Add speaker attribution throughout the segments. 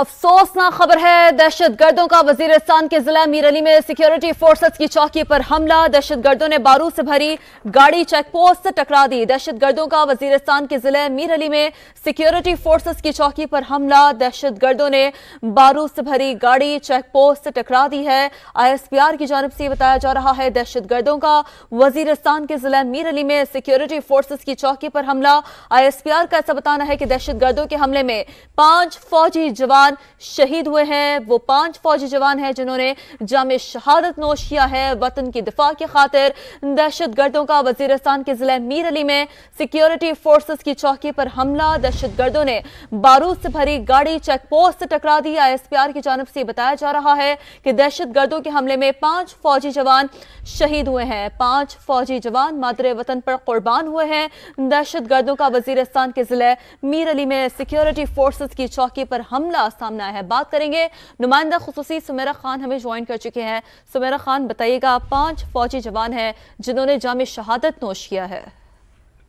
Speaker 1: अफसोसनाक खबर है दहशत गर्दों का वजीरस्तान के जिला मीरली में सिक्योरिटी फोर्सेस की चौकी पर हमला। दहशत गर्दों ने बारूद से भरी गाड़ी चेक पोस्ट से टकरा दी। दहशत गर्दों का वजीरस्तान के ज़िले मीरली में सिक्योरिटी फोर्सेस की चौकी पर हमला। दहशत गर्दों ने बारूद से भरी गाड़ी चेक पोस्ट से टकरा दी है। आईएसपीआर की जानब से बताया जा रहा है दहशत गर्दों का वजीरस्तान के जिला मीरली में सिक्योरिटी फोर्सेस की चौकी पर हमला। आईएसपीआर का ऐसा बताना है कि दहशत गर्दों के हमले में पाँच फौजी जवान जवान शहीद हुए हैं। वो पाँच फौजी जवान हैं जिन्होंने जाम शहादत नोश किया है वतन की दिफा की खातिर। दहशत गर्दों का वजीरस्तान के ज़िले मीर अली में सिक्योरिटी फोर्सेस की चौकी पर हमला। दहशत गर्दों ने बारूद से भरी गाड़ी चेक पोस्ट से टकरा दी। आईएसपीआर की जानब से बताया जा रहा है कि दहशत गर्दों के हमले में पाँच फौजी जवान शहीद हुए हैं। पाँच फौजी जवान मादरे वतन पर कुर्बान हुए हैं। दहशत गर्दों का वजीरस्तान के ज़िले मीर अली में सिक्योरिटी फोर्सेस की चौकी पर हमला। सामने आया है। बात करेंगे नुमाइंदा खसूसी सुमेरा खान हमें ज्वाइन कर चुके हैं। सुमेरा खान बताइएगा पाँच फौजी जवान हैं जिन्होंने जाम शहादत नोश किया है।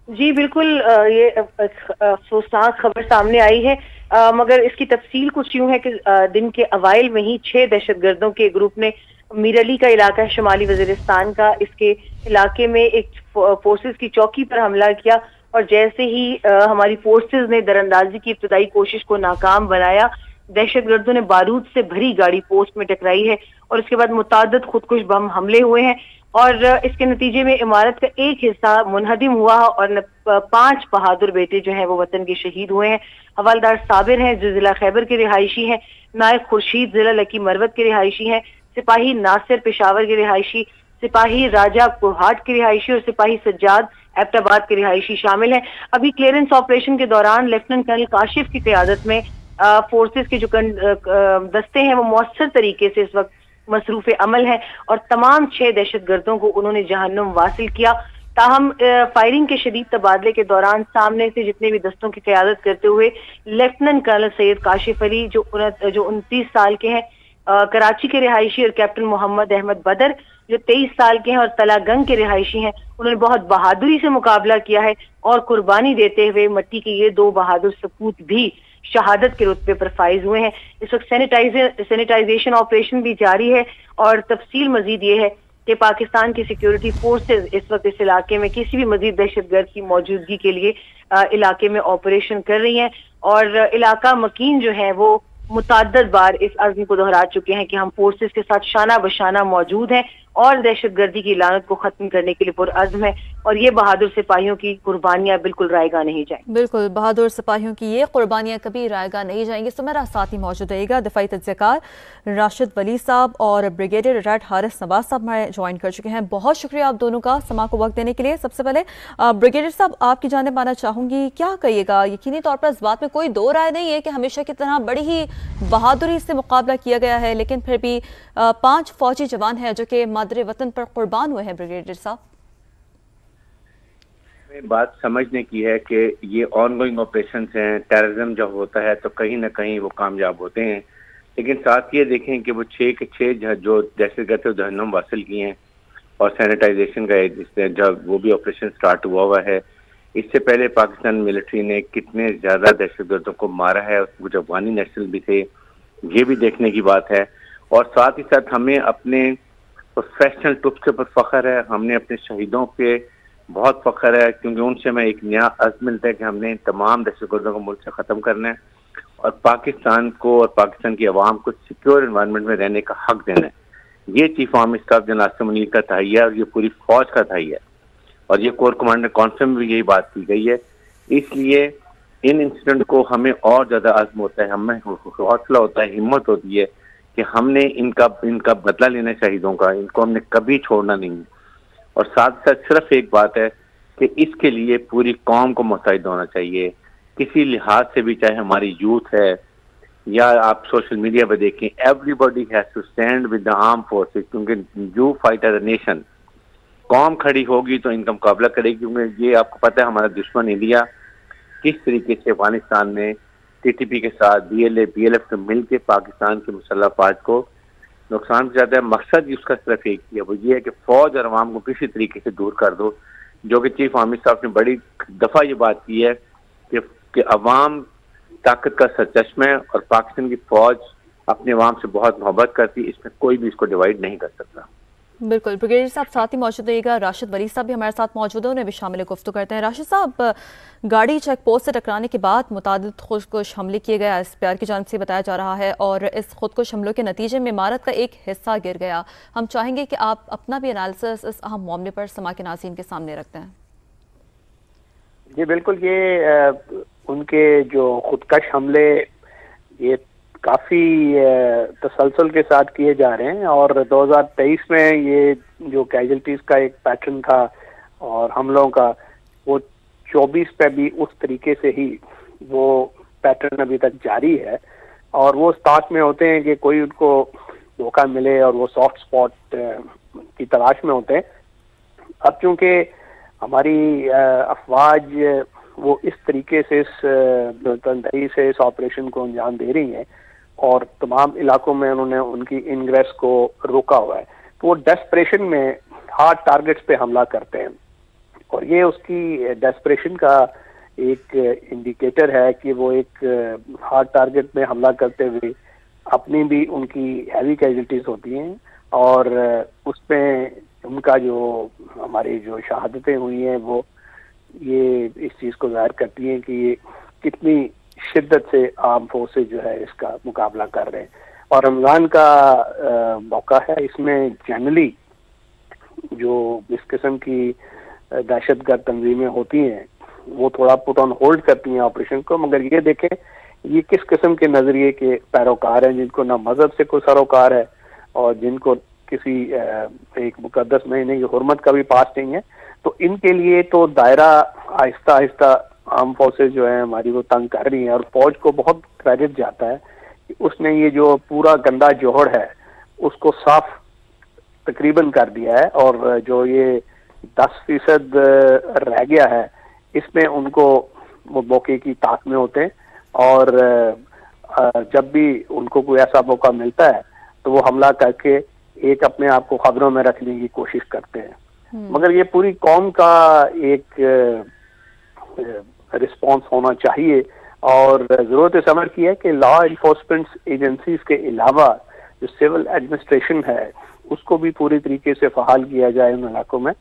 Speaker 2: जी बिल्कुल ये अफसोसनाक खबर सामने आई है। आ, मगर इसकी तफसील कुछ यूँ है कि दिन के अवाइल में ही छह दहशत गर्दों के ग्रुप ने मीरली का इलाका है शुमाली वजीरिस्तान का। इसके इलाके में एक फोर्सेस की चौकी पर हमला किया और जैसे ही आ, हमारी फोर्सेस ने दरअंदाजी की इब्तदाई कोशिश को नाकाम बनाया दहशत गर्दों ने बारूद से भरी गाड़ी पोस्ट में टकराई है और उसके बाद मुताद खुदकुश बम हमले हुए हैं और इसके नतीजे में इमारत का एक हिस्सा मुनहदिम हुआ और पाँच बहादुर बेटे जो हैं वो वतन के शहीद हुए हैं। हवालदार साबिर हैं जो जिला खैबर के रिहायशी हैं। नायब खुर्शीद जिला लकी मरवत के रिहायशी हैं। सिपाही नासिर पेशावर के रिहायशी, सिपाही राजा कुहाट के रिहायशी और सिपाही सज्जाद एबटाबाद के रिहायशी शामिल हैं। अभी क्लियरेंस ऑपरेशन के दौरान लेफ्टिनेंट कर्नल काशिफ की क्यादत में फोर्सेस के जो दस्ते हैं, वो मौसर तरीके से इस वक्त मसरूफ अमल है और तमाम छह दहशत गर्दों को उन्होंने जहन्नुम वासिल किया। ताहम फायरिंग के शदीद तबादले के दौरान सामने से जितने भी दस्तों की क्यादत करते हुए लेफ्टिनेंट कर्नल सैयद काशिफ अली, जो जो उनतीस साल के हैं कराची के रिहायशी और कैप्टन मोहम्मद अहमद बदर, जो तेईस साल के हैं और तलागंग के रिहायशी हैं, उन्होंने बहुत बहादुरी से मुकाबला किया है और कुर्बानी देते हुए मट्टी के ये दो बहादुर सपूत भी शहादत के रुतबे पर फाइज हुए हैं। इस वक्त सैनिटाइजेशन ऑपरेशन भी जारी है और तफसील मजीद ये है कि पाकिस्तान की सिक्योरिटी फोर्सेज इस वक्त इस इलाके में किसी भी मजीद दहशत गर्द की मौजूदगी के लिए आ, इलाके में ऑपरेशन कर रही हैं और इलाका मकीन जो है वो मुतद बार इस अर्ज़ को दोहरा चुके हैं कि हम फोर्सेज के साथ शाना बशाना मौजूद हैं और दहशत गर्दी की लानत को खत्म करने के लिए पुरज़म है। और ये बहादुर सिपाहियों की कुर्बानियाँ बिल्कुल रायगा नहीं जाएँगी।
Speaker 1: बिल्कुल, बहादुर सिपाहियों की ये कुर्बानियाँ कभी रायगा नहीं जाएँगी। तो मेरा साथ ही मौजूद रहेगा, दिफाई तजकार राशिद वली साहब और ब्रिगेडियर रिटायर्ड हारिस नवाज़ साहब हमारे ज्वाइन कर चुके हैं। बहुत शुक्रिया आप दोनों का समा को वक्त देने के लिए। सबसे पहले ब्रिगेडियर साहब, आपकी जानब आना चाहूँगी, क्या कहिएगा? यकीनी तौर पर इस बात में कोई दो राय नहीं है कि हमेशा की तरह बड़ी ही बहादुरी से मुकाबला किया गया है, लेकिन फिर भी पाँच फौजी जवान हैं जो कि मादरे वतन पर कुर्बान हुए हैं ब्रिगेडियर साहब।
Speaker 3: बात समझने की है कि ये ऑन गोइंग ऑपरेशन हैं टेररिज्म जब होता है तो कहीं ना कहीं वो कामयाब होते हैं। लेकिन साथ ये देखें कि वो छः के छः जो जैसे जहनम वासिल किए हैं और सैनिटाइजेशन का जब वो भी ऑपरेशन स्टार्ट हुआ हुआ है। इससे पहले पाकिस्तान मिलिट्री ने कितने ज़्यादा दहशत गर्दों को मारा है जो अफगानी नेशनल भी थे, ये भी देखने की बात है। और साथ ही साथ हमें अपने प्रोफेशनल ट्रुप के ऊपर फख्र है, हमने अपने शहीदों पे बहुत फख्र है, क्योंकि उनसे हमें एक नया अर्ज़ मिलता है कि हमने इन तमाम दहशत गर्दों को मुल्क से ख़त्म करना है और पाकिस्तान को और पाकिस्तान की आवाम को सिक्योर इन्वायरमेंट में रहने का हक देना है। ये chief army staff general Asim Ali का तहिया और ये पूरी फौज का तहिया है और ये कोर कमांडर कॉन्फ्रेंस में भी यही बात की गई है। इसलिए इन इंसिडेंट को हमें और ज़्यादा आज़म होता है, हमें हौसला होता है, हिम्मत होती है कि हमने इनका इनका बदला लेना शहीदों का, इनको हमने कभी छोड़ना नहीं है। और साथ साथ सिर्फ़ एक बात है कि इसके लिए पूरी कौम को मुस्तैद होना चाहिए। किसी लिहाज से भी चाहे हमारी यूथ है या आप सोशल मीडिया पर देखें everybody has to stand with the arm forces क्योंकि you fight as a nation कौम खड़ी होगी तो इनका मुकाबला करेगी। क्योंकि ये आपको पता है हमारा दुश्मन इंडिया किस तरीके से अफ़गानिस्तान में टीटीपी के साथ बीएलए बीएलएफ से मिल के पाकिस्तान के मुसल्ह फाज को नुकसान पहुंचाता है मकसद ही उसका सिर्फ़ एक ही है वो ये है कि फौज और आवाम को किसी तरीके से दूर कर दो। जो कि चीफ आर्मी साहब ने बड़ी दफ़ा ये बात की है कि, कि अवाम ताकत का सचश्मा है और पाकिस्तान की फौज अपने अवाम से बहुत मोहब्बत करती है इसमें कोई भी इसको डिवाइड नहीं कर सकता।
Speaker 1: बिल्कुल, ब्रिगेडियर साहब साथ ही मौजूद रहेगा राशिद वली साहब भी हमारे साथ मौजूद है, उन्हें भी शामिल गुफ्तु करते हैं। राशिद साहब, गाड़ी चेक पोस्ट से टकराने के बाद मुताद खुदकुश हमले किए गए एस पी आर की जानब से बताया जा रहा है, और इस खुदकुश हमलों के नतीजे में इमारत का एक हिस्सा गिर गया। हम चाहेंगे कि आप अपना भी एनालिसिस इस अहम मामले पर समा के नाजीन के सामने रखते हैं।
Speaker 4: जी, बिल्कुल, ये उनके जो खुदकश हमले, ये काफ़ी तसलसल के साथ किए जा रहे हैं और 2023 में ये जो कैजुअलिटीज़ का एक पैटर्न था और हमलों का, वो 24 पे भी उस तरीके से ही वो पैटर्न अभी तक जारी है और वो स्टार्ट में होते हैं कि कोई उनको धोखा मिले और वो सॉफ्ट स्पॉट की तलाश में होते हैं। अब चूँकि हमारी अफवाज वो इस तरीके से इस से इस ऑपरेशन को अंजाम दे रही हैं और तमाम इलाकों में उन्होंने उनकी इनग्रेस को रोका हुआ है। तो वो डेस्परेशन में हार्ड टारगेट्स पे हमला करते हैं। और ये उसकी डेस्परेशन का एक इंडिकेटर है कि वो एक हार्ड टारगेट में हमला करते हुए अपनी भी उनकी हैवी कैजुअलिटीज होती हैं और उसमें उनका जो हमारी जो शहादतें हुई हैं वो ये इस चीज़ को ज़ाहिर करती हैं कि ये कितनी शिद्दत से आर्म फोर्सेज जो है इसका मुकाबला कर रहे हैं। और रमज़ान का आ, मौका है। इसमें जनरली जो इस किस्म की दहशत गर्द तंजीमें होती हैं वो थोड़ा पुट ऑन होल्ड करती हैं ऑपरेशन को। मगर ये देखें ये किस किस्म के नज़रिए के पैरोकार हैं जिनको ना मज़हब से कोई सरोकार है और जिनको किसी एक मुकदस महीने की हरमत का भी पास नहीं है। तो इनके लिए तो दायरा आहिस्ता आहिस्ता आर्म फोर्सेज जो है हमारी वो तंग कर रही है और फौज को बहुत क्रेडिट जाता है कि उसने ये जो पूरा गंदा जोहड़ है उसको साफ़ तकरीबन कर दिया है और जो ये दस फ़ीसद रह गया है इसमें उनको वो मौके की ताक में होते हैं और जब भी उनको कोई ऐसा मौका मिलता है तो वो हमला करके एक अपने आप को खबरों में रखने की कोशिश करते हैं हम्म। मगर ये पूरी कौम का एक रिस्पॉन्स होना चाहिए। और ज़रूरत समझ की है कि लॉ इन्फोर्समेंट एजेंसीज के अलावा जो सिविल एडमिनिस्ट्रेशन है, उसको भी पूरी तरीके से फहाल किया जाए उन इलाकों में,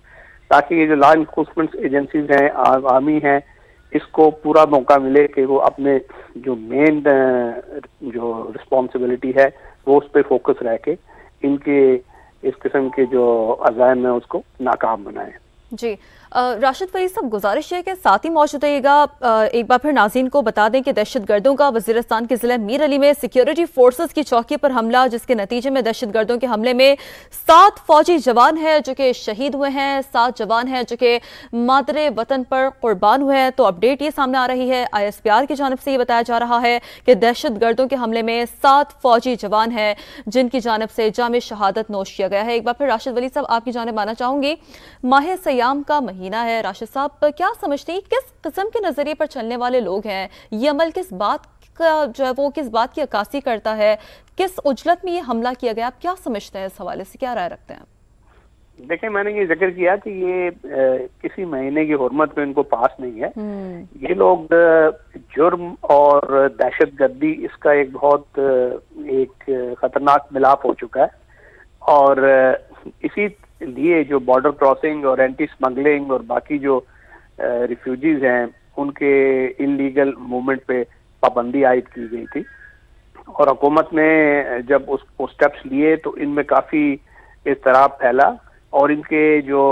Speaker 4: ताकि ये जो लॉ इन्फोर्समेंट एजेंसीज हैं आवामी हैं, इसको पूरा मौका मिले कि वो अपने जो मेन जो रिस्पॉन्सिबिलिटी है, वो उस पर फोकस रह के इनके, इस किस्म के जो अजायम है, उसको नाकाम बनाए।
Speaker 1: जी। राशिद फरीद साहब, गुजारिश है कि साथ ही मौजूद रहिएगा। एक बार फिर नाजीन को बता दें कि दहशत गर्दों का वजीरस्तान के ज़िले मीर अली में सिक्योरिटी फोर्सेज की चौकी पर हमला, जिसके नतीजे में दहशत गर्दों के हमले में सात फौजी जवान हैं, जो कि शहीद हुए हैं। सात जवान हैं, जो कि मादरे वतन पर कुर्बान हुए हैं। तो अपडेट ये सामने आ रही है। आई एस पी आर की जानब से ये बताया जा रहा है कि दहशत गर्दों के हमले में सात फौजी जवान हैं, जिनकी जानब से जाम शहादत नोश किया गया है। एक बार फिर राशिद वली साहब, आपकी जानब आना चाहूँगी माह सयाम का महीना है राशिद साहब। क्या समझते हैं किस किस्म के नज़रिए पर चलने वाले लोग हैं? ये अमल किस बात का जो है वो किस बात की अक्सी करता है? किस उजलत में ये हमला किया गया? आप क्या समझते हैं इस हवाले से? क्या राय रखते हैं
Speaker 4: देखिए मैंने ये ज़िक्र किया कि ये आ, किसी महीने की हरमत में इनको पास नहीं है। हम्म। ये लोग जुर्म और दहशत गर्दी इसका एक बहुत एक खतरनाक मिलाप हो चुका है। और इसी लिए जो बॉर्डर क्रॉसिंग और एंटी स्मगलिंग और बाकी जो रिफ्यूजीज हैं, उनके इनलीगल मूवमेंट पे पाबंदी आयद की गई थी। और हुकूमत ने जब उसको स्टेप्स लिए तो इनमें काफ़ी इसतराब फैला और इनके जो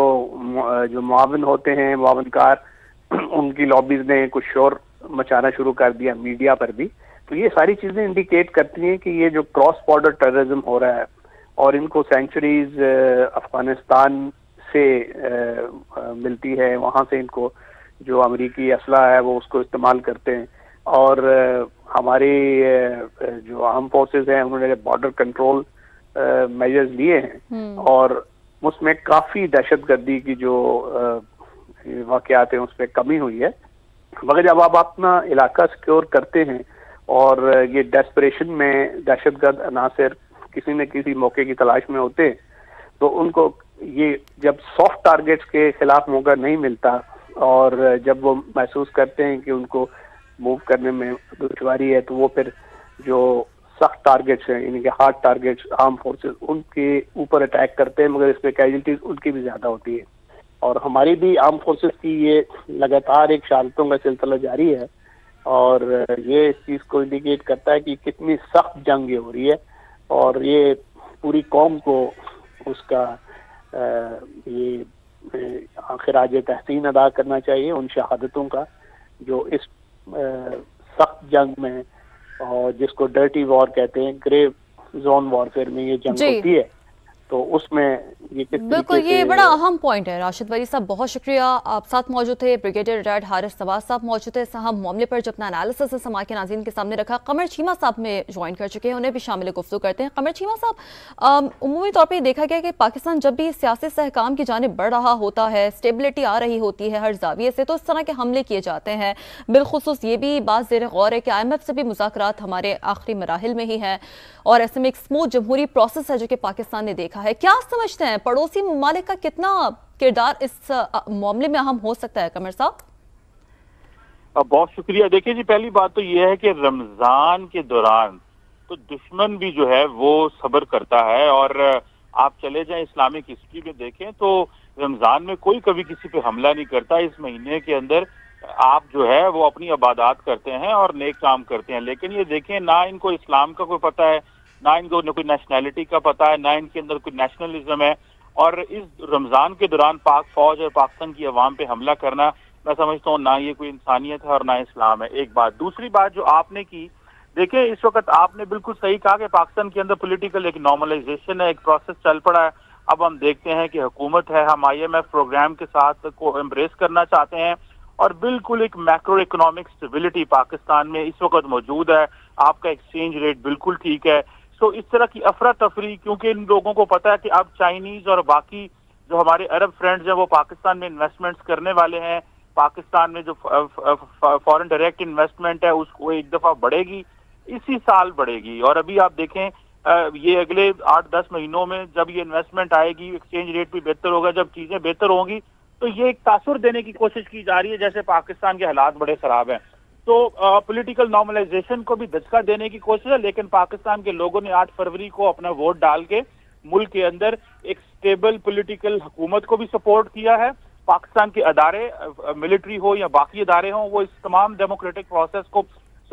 Speaker 4: जो मुआवन होते हैं, मुआवनकार, उनकी लॉबीज ने कुछ शोर मचाना शुरू कर दिया, मीडिया पर भी। तो ये सारी चीज़ें इंडिकेट करती हैं कि ये जो क्रॉस बॉर्डर टेररिज्म हो रहा है और इनको सेंचुरीज अफ़गानिस्तान से मिलती है। वहाँ से इनको जो अमरीकी असला है वो उसको इस्तेमाल करते हैं। और हमारी जो आर्म फोर्सेज हैं उन्होंने बॉर्डर कंट्रोल मेजर्स लिए हैं। हम्म। और उसमें काफ़ी दहशत गर्दी की जो वाकयात हैं उस पर कमी हुई है। मगर जब आप अपना इलाका सिक्योर करते हैं और ये डेस्परेशन में दहशत गर्द अनासर किसी न किसी मौके की तलाश में होते तो उनको ये जब सॉफ्ट टारगेट्स के खिलाफ मौका नहीं मिलता और जब वो महसूस करते हैं कि उनको मूव करने में दुशारी है तो वो फिर जो सख्त टारगेट्स हैं, यानी कि हार्ड टारगेट्स आर्म फोर्सेस उनके ऊपर अटैक करते हैं, मगर इसमें कैजुअलिटीज उनकी भी ज़्यादा होती है। और हमारी भी आर्म फोर्सेस की ये लगातार एक शहादतों का सिलसिला जारी है और ये इस चीज़ को इंडिकेट करता है कि कितनी सख्त जंग ये हो रही है। और ये पूरी कौम को उसका ये आखिर आज तहसीन अदा करना चाहिए उन शहादतों का जो इस सख्त जंग में और जिसको डर्टी वॉर कहते हैं ग्रे जोन वॉरफेयर में ये जंग होती है। तो उसमें ये किस
Speaker 1: बिल्कुल ये बड़ा अहम पॉइंट है। राशिद वली साहब बहुत शुक्रिया। आप साथ मौजूद थे। ब्रिगेडियर रिटायर्ड हारिस नवाज़ साहब मौजूद थे। साहब मामले पर जो अपना एनालिसिस समा के नाजीन के सामने रखा। कमर चीमा साहब में ज्वाइन कर चुके हैं। उन्हें भी शामिल गुफ्तु करते हैं। कमर चीमा साहब उमूमी तौर पर देखा गया कि पाकिस्तान जब भी सियासी सहकाम की जानब बढ़ रहा होता है स्टेबिलिटी आ रही होती है हर जाविये से तो इस तरह के हमले किए जाते हैं। बिलखसूस ये भी बात जेर गौर है कि आई एम एफ़ से भी मुजाकर हमारे आखिरी मराहल में ही है। और ऐसे में एक स्मूथ जमहूरी प्रोसेस है जो कि पाकिस्तान ने देखा है। क्या समझते हैं? पड़ोसी ममालिक का कितना किरदार इस मामले में अहम हो सकता है, कमर साहब?
Speaker 5: बहुत शुक्रिया। देखिए जी, पहली बात तो यह है कि रमज़ान के दौरान तो दुश्मन भी जो है, वो सब्र करता है और आप चले जाएँ इस्लामिक हिस्ट्री में देखें तो रमज़ान में कोई कभी किसी पे हमला नहीं करता। इस महीने के अंदर आप जो है, वो अपनी इबादत करते हैं और नेक काम करते हैं। लेकिन ये देखें, ना इनको इस्लाम का कोई पता है ना इनको ना कोई नेशनैलिटी का पता है ना इनके अंदर कोई नेशनलिज्म है। और इस रमज़ान के दौरान पाक फौज और पाकिस्तान की अवाम पे हमला करना, मैं समझता हूँ ना ये कोई इंसानियत है और ना इस्लाम है, एक बात। दूसरी बात जो आपने की, देखिए, इस वक्त आपने बिल्कुल सही कहा कि पाकिस्तान के अंदर पॉलिटिकल एक नॉर्मलाइजेशन है, एक प्रोसेस चल पड़ा है। अब हम देखते हैं कि हुकूमत है, हम आईएमएफ प्रोग्राम के साथ को एम्ब्रेस करना चाहते हैं और बिल्कुल एक मैक्रो इकोनॉमिक स्टेबिलिटी पाकिस्तान में इस वक्त मौजूद है। आपका एक्सचेंज रेट बिल्कुल ठीक है। तो इस तरह की अफरा तफरी क्योंकि इन लोगों को पता है कि अब चाइनीज़ और बाकी जो हमारे अरब फ्रेंड्स हैं, वो पाकिस्तान में इन्वेस्टमेंट्स करने वाले हैं। पाकिस्तान में जो फॉरेन डायरेक्ट इन्वेस्टमेंट है उसको एक दफ़ा बढ़ेगी। इसी साल बढ़ेगी। और अभी आप देखें ये अगले आठ दस महीनों में जब ये इन्वेस्टमेंट आएगी एक्सचेंज रेट भी बेहतर होगा, जब चीज़ें बेहतर होंगी तो ये एक तासुर देने की कोशिश की जा रही है, जैसे पाकिस्तान के हालात बड़े खराब हैं। तो पॉलिटिकल नॉर्मलाइजेशन को भी धचका देने की कोशिश है लेकिन पाकिस्तान के लोगों ने 8 फरवरी को अपना वोट डाल के मुल्क के अंदर एक स्टेबल पॉलिटिकल हुकूमत को भी सपोर्ट किया है। पाकिस्तान के अदारे मिलिट्री हो या बाकी अदारे हों वो इस तमाम डेमोक्रेटिक प्रोसेस को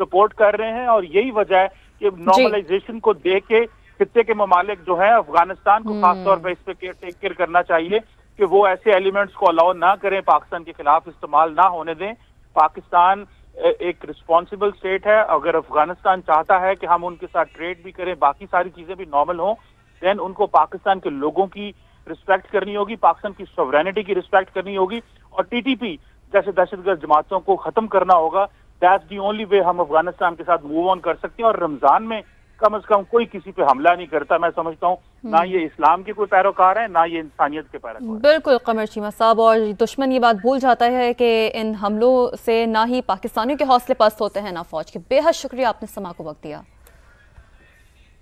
Speaker 5: सपोर्ट कर रहे हैं और यही वजह है कि नॉर्मलाइजेशन को देख के खत्े के ममालिक जो है अफ़गानिस्तान को खासतौर पर इस पर टेक केयर करना चाहिए कि वो ऐसे एलिमेंट्स को अलाउ ना करें पाकिस्तान के खिलाफ इस्तेमाल ना होने दें। पाकिस्तान एक रिस्पॉन्सिबल स्टेट है। अगर अफ़गानिस्तान चाहता है कि हम उनके साथ ट्रेड भी करें, बाकी सारी चीज़ें भी नॉर्मल हों देन उनको पाकिस्तान के लोगों की रिस्पेक्ट करनी होगी, पाकिस्तान की सोवरेनिटी की रिस्पेक्ट करनी होगी। और टीटीपी जैसे दहशतगर्द जमातों को खत्म करना होगा दैट दी ओनली वे हम अफ़गानिस्तान के साथ मूव ऑन कर सकते हैं। और रमज़ान में कम से कम कोई किसी पे हमला नहीं करता मैं समझता हूँ। ना ये इस्लाम के कोई पैरोकार है ना ये इंसानियत के पैरोकार
Speaker 1: बिल्कुल कमर चीमा साहब और दुश्मन ये बात भूल जाता है कि इन हमलों से ना ही पाकिस्तानियों के हौसले पस्त होते हैं ना फौज के। बेहद शुक्रिया आपने समा को वक्त दिया।